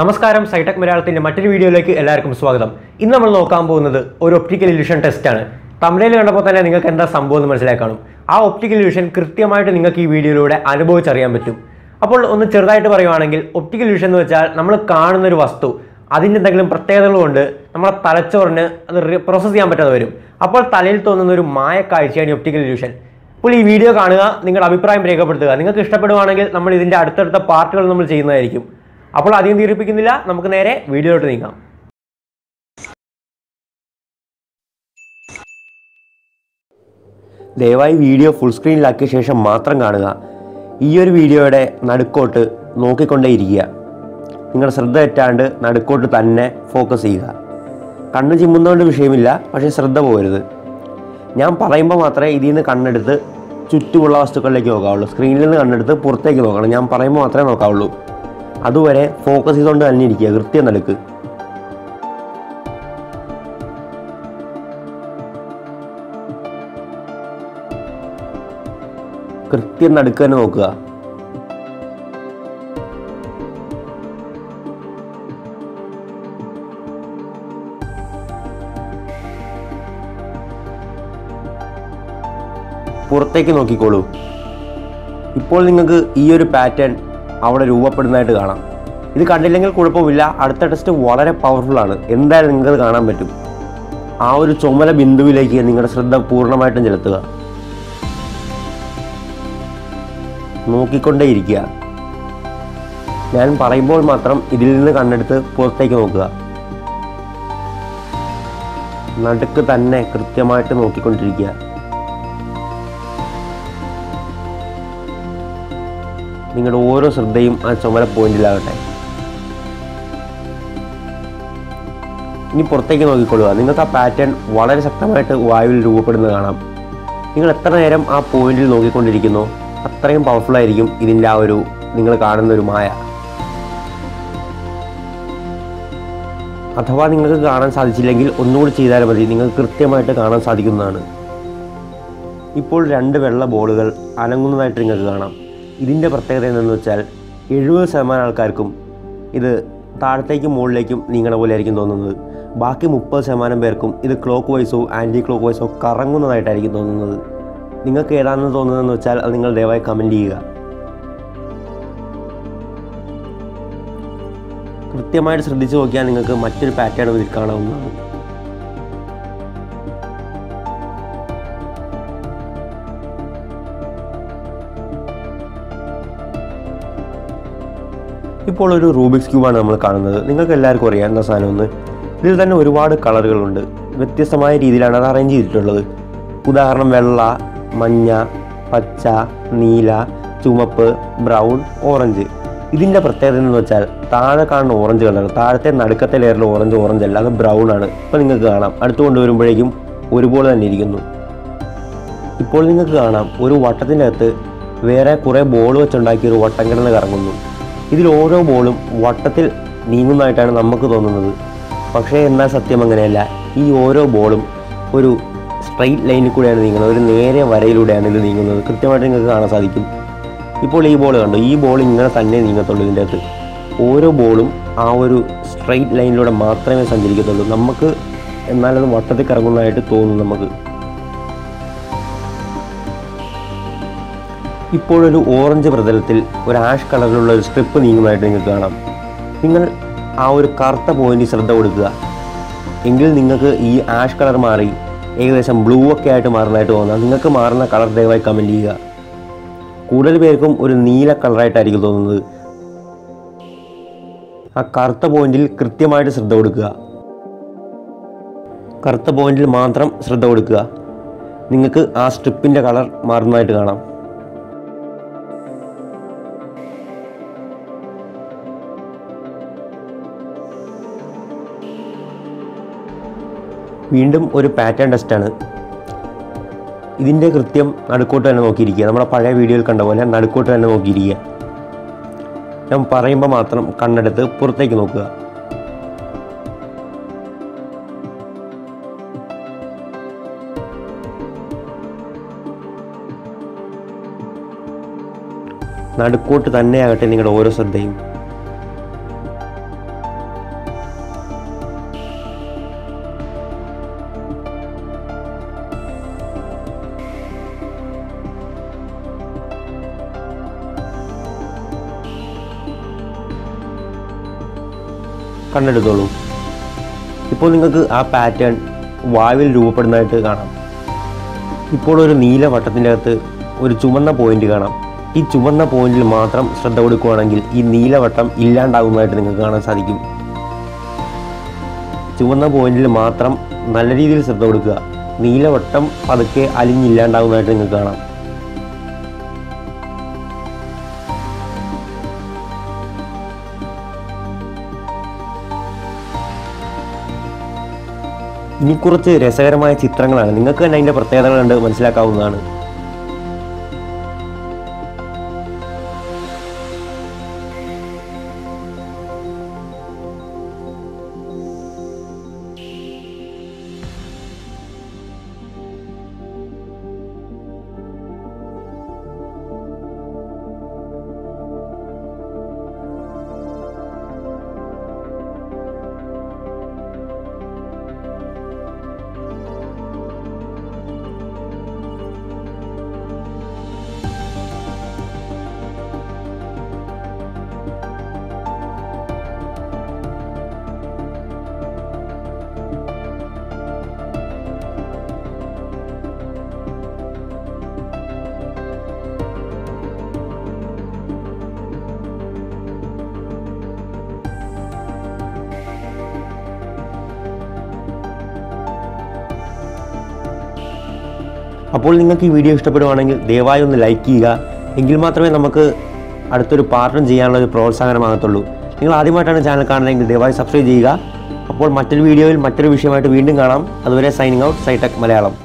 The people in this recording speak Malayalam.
നമസ്കാരം സൈടെക് മലയാളത്തിന്റെ മറ്റൊരു വീഡിയോയിലേക്ക് എല്ലാവർക്കും സ്വാഗതം. ഇന്ന് നമ്മൾ നോക്കാൻ പോകുന്നത് ഒരു ഒപ്റ്റിക്കൽ ഇല്യൂഷൻ ടെസ്റ്റ് ആണ്. തമിഴിൽ കണ്ടപ്പോൾ തന്നെ നിങ്ങൾക്ക് എന്താ സംഭവം എന്ന് ആ ഒപ്റ്റിക്കൽ ഇല്യൂഷൻ കൃത്യമായിട്ട് നിങ്ങൾക്ക് ഈ വീഡിയോയിലൂടെ അനുഭവിച്ചറിയാൻ പറ്റും. അപ്പോൾ ഒന്ന് ചെറുതായിട്ട് പറയുവാണെങ്കിൽ ഒപ്റ്റിക്കൽ ഇല്യൂഷൻ എന്ന് വെച്ചാൽ നമ്മൾ കാണുന്ന ഒരു വസ്തു അതിന്റെ എന്തെങ്കിലും പ്രത്യേകതകൾ കൊണ്ട് നമ്മുടെ തലച്ചോറിന് അത് പ്രോസസ്സ് ചെയ്യാൻ പറ്റാതെ വരും. അപ്പോൾ തലയിൽ തോന്നുന്ന ഒരു മായ കാഴ്ചയാണ് ഒപ്റ്റിക്കൽ ഇല്യൂഷൻ അപ്പോൾ ഈ വീഡിയോ കാണുക നിങ്ങളുടെ അഭിപ്രായം രേഖപ്പെടുത്തുക. നിങ്ങൾക്ക് ഇഷ്ടപ്പെടുവാണെങ്കിൽ നമ്മൾ ഇതിന്റെ അടുത്തടുത്ത പാർട്ടുകൾ നമ്മൾ ചെയ്യുന്നതായിരിക്കും. അപ്പോൾ അധികം തീർപ്പിക്കുന്നില്ല നമുക്ക് നേരെ വീഡിയോയിലോട്ട് നീങ്ങാം. ദയവായി വീഡിയോ ഫുൾ സ്ക്രീനിലാക്കിയ ശേഷം മാത്രം കാണുക. ഈ ഒരു വീഡിയോയുടെ നടുക്കോട്ട് നോക്കിക്കൊണ്ടേയിരിക്കുക. നിങ്ങളുടെ ശ്രദ്ധ തെറ്റാണ്ട് നടുക്കോട്ട് തന്നെ ഫോക്കസ് ചെയ്യുക. കണ്ണ് ചിമ്മുന്നതുകൊണ്ട് വിഷയമില്ല പക്ഷേ ശ്രദ്ധ പോകരുത് ഞാൻ പറയുമ്പോൾ മാത്രമേ ഇതിൽ നിന്ന് കണ്ണെടുത്ത് ചുറ്റുമുള്ള വസ്തുക്കളിലേക്ക് നോക്കാവുള്ളൂ. സ്ക്രീനിൽ നിന്ന് കണ്ണെടുത്ത് പുറത്തേക്ക് നോക്കണം. ഞാൻ പറയുമ്പോൾ മാത്രമേ നോക്കാവുള്ളൂ. അതുവരെ ഫോക്കസ് ചെയ്തുകൊണ്ട് തന്നെ ഇരിക്കുക. കൃത്യം നടുക്ക്. കൃത്യം നടുക്ക് തന്നെ നോക്കുക. പുറത്തേക്ക് നോക്കിക്കോളൂ. ഇപ്പോൾ നിങ്ങൾക്ക് ഈ ഒരു പാറ്റേൺ അവിടെ രൂപപ്പെടുന്നതായിട്ട് കാണാം. ഇത് കണ്ടില്ലെങ്കിൽ കുഴപ്പമില്ല. അടുത്ത ടെസ്റ്റ് വളരെ പവർഫുള്ളാണ് എന്തായാലും നിങ്ങൾക്ക് കാണാൻ പറ്റും. ആ ഒരു ചുമല ബിന്ദുവിലേക്ക് നിങ്ങളുടെ ശ്രദ്ധ പൂർണമായിട്ടും ചെലുത്തുക. നോക്കിക്കൊണ്ടേയിരിക്കുക. ഞാൻ പറയുമ്പോൾ മാത്രം ഇതിൽ നിന്ന് കണ്ടെടുത്ത് പുറത്തേക്ക് നോക്കുക. നടുക്ക് തന്നെ കൃത്യമായിട്ട് നോക്കിക്കൊണ്ടിരിക്കുക. നിങ്ങളുടെ ഓരോ ശ്രദ്ധയും ആ ചുമല പോയിന്റിലാകട്ടെ. ഇനി പുറത്തേക്ക് നോക്കിക്കൊള്ളുക. നിങ്ങൾക്ക് ആ പാറ്റേൺ വളരെ ശക്തമായിട്ട് വായുവിൽ രൂപപ്പെടുന്നത് കാണാം. നിങ്ങൾ എത്ര നേരം ആ പോയിന്റിൽ നോക്കിക്കൊണ്ടിരിക്കുന്നു അത്രയും പവർഫുൾ ആയിരിക്കും ഇതിന്റെ ആ ഒരു നിങ്ങൾ കാണുന്ന ഒരു മായ. അഥവാ നിങ്ങൾക്ക് കാണാൻ സാധിച്ചില്ലെങ്കിൽ ഒന്നുകൂടി ചെയ്താൽ മതി. നിങ്ങൾക്ക് കൃത്യമായിട്ട് കാണാൻ സാധിക്കുന്നതാണ്. ഇപ്പോൾ രണ്ട് വെള്ള ബോളുകൾ അനങ്ങുന്നതായിട്ട് നിങ്ങൾക്ക് കാണാം. ഇതിന്റെ പ്രത്യേകത എന്തെന്ന് വെച്ചാൽ എഴുപത് ശതമാനം ആൾക്കാർക്കും ഇത് താഴത്തേക്കും മുകളിലേക്കും നീങ്ങണ പോലെ ആയിരിക്കും തോന്നുന്നത്. ബാക്കി മുപ്പത് ശതമാനം പേർക്കും ഇത് ക്ലോക്ക് വൈസോ ആന്റി ക്ലോക്ക് വൈസോ കറങ്ങുന്നതായിട്ടായിരിക്കും തോന്നുന്നത്. നിങ്ങൾക്ക് ഏതാണെന്ന് തോന്നുന്നതെന്ന് വെച്ചാൽ അത് നിങ്ങൾ ദയവായി കമന്റ് ചെയ്യുക. കൃത്യമായിട്ട് ശ്രദ്ധിച്ചു നോക്കിയാൽ നിങ്ങൾക്ക് മറ്റൊരു പാറ്റേൺ ഇതിൽ കാണാവുന്നതാണ്. ഇപ്പോൾ ഒരു റൂബിക്സ് ക്യൂബാണ് നമ്മൾ കാണുന്നത്. നിങ്ങൾക്ക് എല്ലാവർക്കും അറിയാം എന്താ സാധനമെന്ന് ഇതിൽ തന്നെ ഒരുപാട് കളറുകളുണ്ട്. വ്യത്യസ്തമായ രീതിയിലാണ് അത് അറേഞ്ച് ചെയ്തിട്ടുള്ളത്. ഉദാഹരണം വെള്ള മഞ്ഞ പച്ച നീല ചുമപ്പ് ബ്രൗൺ ഓറഞ്ച് ഇതിന്റെ പ്രത്യേകത എന്ന് വെച്ചാൽ താഴെ കാണുന്ന ഓറഞ്ച് കളർ താഴത്തെ നടുക്കത്തെ ലെയറിൽ ഓറഞ്ച് ഓറഞ്ച് അല്ല അത് ബ്രൗൺ ആണ്. ഇപ്പോൾ നിങ്ങൾക്ക് കാണാം. അടുത്ത് കൊണ്ടുവരുമ്പോഴേക്കും ഒരുപോലെ തന്നെ ഇരിക്കുന്നു. ഇപ്പോൾ നിങ്ങൾക്ക് കാണാം ഒരു വട്ടത്തിന്റെ അകത്ത് വേറെ കുറേ ബോൾ വെച്ചുണ്ടാക്കിയ ഒരു വട്ടം കിടന്ന് കറങ്ങുന്നു. ഇതിൽ ഓരോ ബോളും വട്ടത്തിൽ നീങ്ങുന്നതായിട്ടാണ് നമുക്ക് തോന്നുന്നത്. പക്ഷേ എന്നാൽ സത്യം അങ്ങനെയല്ല. ഈ ഓരോ ബോളും ഒരു സ്ട്രൈറ്റ് ലൈനിൽ കൂടെയാണ് നീങ്ങുന്നത്. ഒരു നേരെ വരയിലൂടെയാണ് ഇത് നീങ്ങുന്നത്. കൃത്യമായിട്ട് നിങ്ങൾക്ക് കാണാൻ സാധിക്കും. ഇപ്പോൾ ഈ ബോൾ കണ്ടു? ഈ ബോൾ ഇങ്ങനെ തന്നെ നീങ്ങത്തുള്ളൂ ഇതിന്റെ അകത്ത്. ഓരോ ബോളും ആ ഒരു സ്ട്രൈറ്റ് ലൈനിലൂടെ മാത്രമേ സഞ്ചരിക്കത്തുള്ളൂ. നമുക്ക് എന്നാലത് വട്ടത്തിൽ കറങ്ങുന്നതായിട്ട് തോന്നും നമുക്ക്. ഇപ്പോഴൊരു ഓറഞ്ച് പ്രതലത്തിൽ ഒരു ആഷ് കളറിലുള്ള ഒരു സ്ട്രിപ്പ് നീങ്ങുന്നതായിട്ട് നിങ്ങൾക്ക് കാണാം. നിങ്ങൾ ആ ഒരു കറുത്ത പോയിന്റ് ശ്രദ്ധ കൊടുക്കുക. എങ്കിൽ നിങ്ങൾക്ക് ഈ ആഷ് കളർ മാറി ഏകദേശം ബ്ലൂ ഒക്കെ ആയിട്ട് മാറുന്നതായിട്ട് തോന്നാം. നിങ്ങൾക്ക് മാറുന്ന കളർ ദയവായി കമന്റ് ചെയ്യുക. കൂടുതൽ പേർക്കും ഒരു നീല കളറായിട്ടായിരിക്കും തോന്നുന്നത്. ആ കറുത്ത പോയിന്റിൽ കൃത്യമായിട്ട് ശ്രദ്ധ കൊടുക്കുക. കറുത്ത പോയിന്റിൽ മാത്രം ശ്രദ്ധ കൊടുക്കുക. നിങ്ങൾക്ക് ആ സ്ട്രിപ്പിന്റെ കളർ മാറുന്നതായിട്ട് കാണാം. വീണ്ടും ഒരു പാറ്റേൺ ടെസ്റ്റാണ് ഇതിന്റെ കൃത്യം നടുക്കോട്ട് തന്നെ നോക്കിയിരിക്കുക. നമ്മുടെ പഴയ വീഡിയോയിൽ കണ്ട പോലെ നടുക്കോട്ട് തന്നെ നോക്കിയിരിക്കുക. ഞാൻ പറയുമ്പോൾ മാത്രം കണ്ണെടുത്ത് പുറത്തേക്ക് നോക്കുക. നടുക്കോട്ട് തന്നെയാകട്ടെ നിങ്ങളുടെ ഓരോ ശ്രദ്ധയും. കണ്ടെടുത്തോളൂ ഇപ്പോൾ നിങ്ങൾക്ക് ആ പാറ്റേൺ വായുവിൽ രൂപപ്പെടുന്നതായിട്ട് കാണാം. ഇപ്പോൾ ഒരു നീല വട്ടത്തിന്റെ അകത്ത് ഒരു ചുവന്ന പോയിന്റ് കാണാം. ഈ ചുവന്ന പോയിന്റിൽ മാത്രം ശ്രദ്ധ കൊടുക്കുകയാണെങ്കിൽ ഈ നീലവട്ടം ഇല്ലാണ്ടാകുന്നതായിട്ട് നിങ്ങൾക്ക് കാണാൻ സാധിക്കും. ചുവന്ന പോയിന്റിൽ മാത്രം നല്ല രീതിയിൽ ശ്രദ്ധ കൊടുക്കുക. നീലവട്ടം പതുക്കെ അലിഞ്ഞില്ലാണ്ടാകുന്നതായിട്ട് നിങ്ങൾക്ക് കാണാം. ഇനി കുറച്ച് രസകരമായ ചിത്രങ്ങളാണ്. നിങ്ങൾക്ക് തന്നെ അതിന്റെ പ്രത്യേകതകൾ കണ്ട് മനസ്സിലാക്കാവുന്നതാണ്. അപ്പോൾ നിങ്ങൾക്ക് ഈ വീഡിയോ ഇഷ്ടപ്പെടുവാണെങ്കിൽ ദയവായി ഒന്ന് ലൈക്ക് ചെയ്യുക. എങ്കിൽ മാത്രമേ നമുക്ക് അടുത്തൊരു പാർട്ടും ചെയ്യാനുള്ള ഒരു പ്രോത്സാഹനമാകത്തുള്ളൂ. നിങ്ങൾ ആദ്യമായിട്ടാണ് ചാനൽ കാണുന്നതെങ്കിൽ ദയവായി സബ്സ്ക്രൈബ് ചെയ്യുക. അപ്പോൾ മറ്റൊരു വീഡിയോയിൽ മറ്റൊരു വിഷയമായിട്ട് വീണ്ടും കാണാം. അതുവരെ സൈനിങ് ഔട്ട് സൈടെക് മലയാളം.